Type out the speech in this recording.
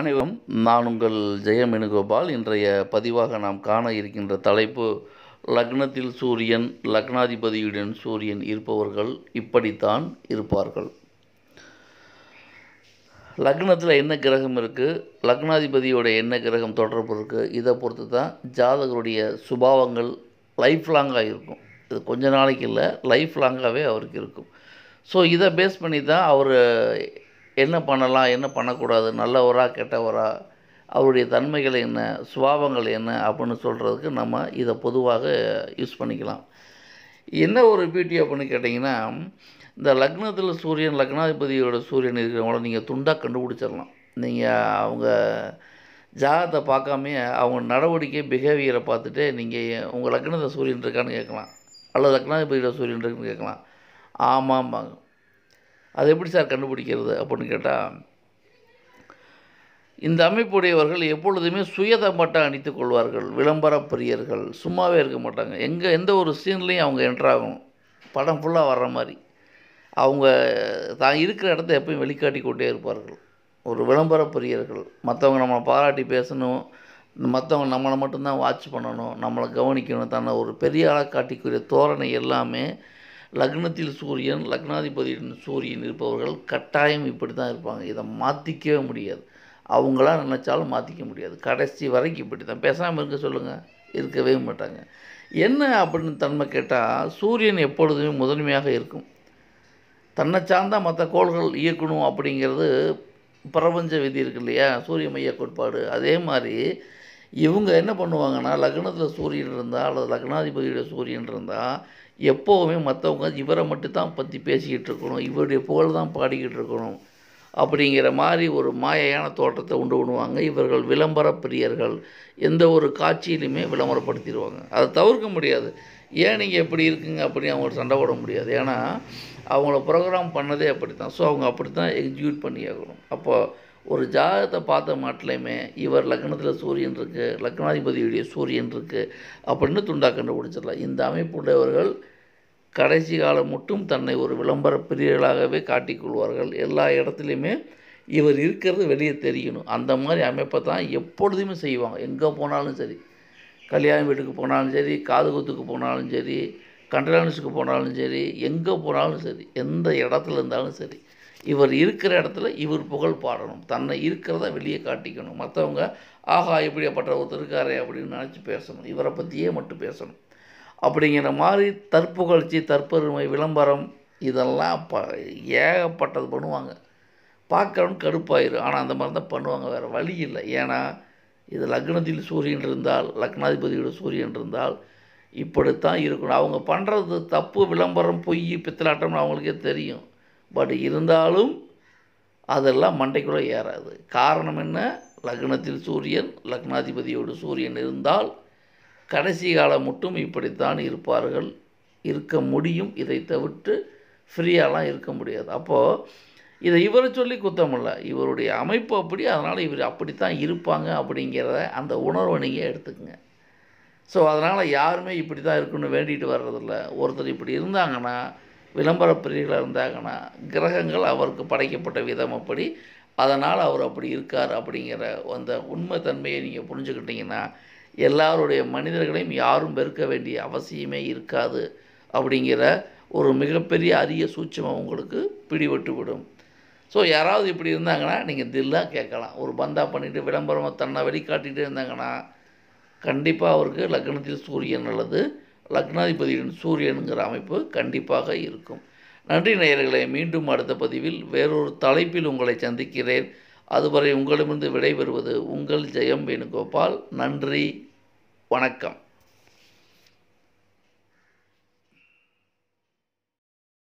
அனைவரும் நான் உங்கள் ஜெயமெனுகோபால் இன்றைய பதிவாக நாம் காண இருக்கின்ற தலைப்பு லக்னத்தில் சூரியன் லக்னாதிபதியுடன் சூரியன் இருப்பவர்கள் இப்படித்தான் இருப்பார்கள். லக்னத்தில் என்ன கிரகம் இருக்குது லக்னாதிபதியோட என்ன கிரகம் தொடர்பு இருக்குது இதை பொறுத்து தான் ஜாதகருடைய சுபாவங்கள் லைஃப் லாங்காக இருக்கும். இது கொஞ்ச நாளைக்கு இல்லை லைஃப் லாங்காகவே அவருக்கு இருக்கும். ஸோ இதை பேஸ் பண்ணி தான் அவர் என்ன பண்ணலாம் என்ன பண்ணக்கூடாது நல்லவரா கெட்டவரா அவருடைய தன்மைகள் என்ன சுபாவங்கள் என்ன அப்படின்னு சொல்கிறதுக்கு நம்ம இதை பொதுவாக யூஸ் பண்ணிக்கலாம். என்ன ஒரு பியூட்டி அப்படின்னு கேட்டிங்கன்னா இந்த லக்னத்தில் சூரியன் லக்னாதிபதியோட சூரியன் இருக்கிறவங்கள நீங்கள் துண்டாக கண்டுபிடிச்சிடலாம். நீங்கள் அவங்க ஜாதத்தை பார்க்காமையே அவங்க நடவடிக்கை பிஹேவியரை பார்த்துட்டு நீங்கள் உங்கள் லக்னத்தில் சூரியன் இருக்கான்னு கேட்கலாம். அல்லது லக்னாதிபதியோட சூரியன் இருக்குன்னு கேட்கலாம். ஆமாம்பாங்க. அது எப்படி சார் கண்டுபிடிக்கிறது அப்படின்னு கேட்டால் இந்த அமைப்புடையவர்கள் எப்பொழுதுமே சுயதம்பட்டம் அணித்துக் கொள்வார்கள். விளம்பர பிரியர்கள். சும்மாவே இருக்க மாட்டாங்க. எங்கே எந்த ஒரு சீன்லேயும் அவங்க என்ட்ராகணும் படம் ஃபுல்லாக வர்ற மாதிரி. அவங்க தான் இருக்கிற இடத்த எப்பயும் வெளிக்காட்டி கொண்டே இருப்பார்கள். ஒரு விளம்பர பிரியர்கள். மற்றவங்க நம்மளை பாராட்டி பேசணும். மற்றவங்க நம்மளை மட்டும்தான் வாட்ச் பண்ணணும். நம்மளை கவனிக்கணும். தன்னை ஒரு பெரிய ஆளாக காட்டிக்கூடிய தோரணை எல்லாமே லக்னத்தில் சூரியன் லக்னாதிபதியின் சூரியன் இருப்பவர்கள் கட்டாயம் இப்படி தான் இருப்பாங்க. இதை மாற்றிக்கவே முடியாது. அவங்களாம் நினச்சாலும் மாற்றிக்க முடியாது. கடைசி வரைக்கும் இப்படி தான் பேசாமல் இருக்க சொல்லுங்கள் இருக்கவே மாட்டாங்க. என்ன அப்படின்னு தன்மை கேட்டால் சூரியன் எப்பொழுதுமே முதன்மையாக இருக்கும். தன்னை சார்ந்தா மற்ற கோள்கள் இயக்கணும் அப்படிங்கிறது பிரபஞ்ச விதி இருக்கு இல்லையா? சூரிய மைய கோட்பாடு. அதே மாதிரி இவங்க என்ன பண்ணுவாங்கன்னா லக்னத்தில் சூரியன் இருந்தால் அல்லது லக்னாதிபதியோட சூரியன் இருந்தால் எப்போவுமே மற்றவங்க இவரை மட்டும்தான் பற்றி பேசிக்கிட்டு இருக்கணும் இவருடைய புகழ் தான் பாடிக்கிட்டு இருக்கணும் அப்படிங்கிற மாதிரி ஒரு மாயையான தோற்றத்தை உண்டு பண்ணுவாங்க. இவர்கள் விளம்பர பிரியர்கள். எந்த ஒரு காட்சியிலுமே விளம்பரப்படுத்திடுவாங்க. அதை தவிர்க்க முடியாது. ஏன் நீங்கள் எப்படி இருக்குங்க அப்படின்னு அவங்க சண்டை போட முடியாது. ஏன்னா அவங்கள ப்ரோக்ராம் பண்ணதே அப்படி தான் ஸோ அவங்க அப்படி தான் எக்ஸிக்யூட் பண்ணி ஆகணும் அப்போது ஒரு ஜாதகத்தை பார்த்த மாட்டிலையுமே இவர் லக்னத்தில் சூரியன் இருக்குது லக்னாதிபதியுடைய சூரியன் இருக்குது அப்படின்னு துண்டா கண்டுபிடிச்சிடலாம். இந்த அமைப்புடையவர்கள் கடைசி காலம் மட்டும் தன்னை ஒரு விளம்பர பிரியர்களாகவே காட்டிக்கொள்வார்கள் எல்லா இடத்துலையுமே இவர் இருக்கிறது வெளியே தெரியணும். அந்த மாதிரி அமைப்பை தான் எப்பொழுதுமே செய்வாங்க. எங்கே போனாலும் சரி. கல்யாண வீட்டுக்கு போனாலும் சரி காது குத்துக்கு போனாலும் சரி கண்டலான்ஸுக்கு போனாலும் சரி எங்கே போனாலும் சரி எந்த இடத்துல இருந்தாலும் சரி. இவர் இருக்கிற இடத்துல இவர் புகழ் பாடணும். தன்னை இருக்கிறத வெளியே காட்டிக்கணும். மற்றவங்க ஆஹா இப்படியாப்பட்ட ஒருத்தர் இருக்காரே அப்படின்னு நினச்சி பேசணும். இவரை பற்றியே மட்டும் பேசணும். அப்படிங்கிற மாதிரி தற்புகழ்ச்சி தற்பெருமை விளம்பரம் இதெல்லாம் ப ஏகப்பட்டது பண்ணுவாங்க. பார்க்குறவன் கடுப்பாயிரும். ஆனால் அந்த மாதிரி தான் பண்ணுவாங்க. வேறு வழி இல்லை. ஏன்னா இது லக்னத்தில் சூரியன் இருந்தால் லக்னாதிபதியோட சூரியன் இருந்தால் இப்படித்தான் இருக்கணும். அவங்க பண்ணுறது தப்பு விளம்பரம் பொய் பித்தலாட்டம்னு அவங்களுக்கே தெரியும். பட் இருந்தாலும் அதெல்லாம் மண்டைக்குள்ளே ஏறாது. காரணம் என்ன? லக்னத்தில் சூரியன் லக்னாதிபதியோடு சூரியன் இருந்தால் கடைசி காலம் மட்டும் இப்படித்தான் இருப்பார்கள். இருக்க முடியும். இதை தவிர்த்து ஃப்ரீயாலாம் இருக்க முடியாது. அப்போது இதை இவரை சொல்லி குத்தமில்ல. இவருடைய அமைப்பு அப்படி. அதனால் இவர் அப்படித்தான் இருப்பாங்க அப்படிங்கிறத அந்த உணர்வை நீங்கள் எடுத்துக்கங்க. ஸோ அதனால் யாருமே இப்படி தான் இருக்குன்னு வேண்டிட்டு வர்றதில்ல. ஒருத்தர் இப்படி இருந்தாங்கன்னா விளம்பர பிரியர்களாக இருந்தாங்கன்னா கிரகங்கள் அவருக்கு படைக்கப்பட்ட விதம் அப்படி. அதனால் அவர் அப்படி இருக்கார் அப்படிங்கிற அந்த உண்மை தன்மையை நீங்கள் புரிஞ்சுக்கிட்டீங்கன்னா எல்லாருடைய மனிதர்களையும் யாரும் வெறுக்க வேண்டிய அவசியமே இருக்காது அப்படிங்கிற ஒரு மிகப்பெரிய அரிய சூட்சமம் உங்களுக்கு பிடிபட்டு விடும் ஸோ யாராவது இப்படி இருந்தாங்கன்னா நீங்கள் தில்லாக கேட்கலாம். ஒரு பந்தா பண்ணிவிட்டு விளம்பரமாக தன்னை வெளிக்காட்டிகிட்டே இருந்தாங்கன்னா கண்டிப்பாக அவருக்கு லக்னத்தில் சூரியன் நல்லது. லக்னாதிபதியின் சூரியனுங்கிற அமைப்பு கண்டிப்பாக இருக்கும். நன்றி நேயர்களை மீண்டும் அடுத்த பதிவில் வேறொரு தலைப்பில் உங்களை சந்திக்கிறேன். அதுவரை உங்களிடமிருந்து விடைபெறுவது உங்கள் ஜெயம் வேணுகோபால். நன்றி வணக்கம்.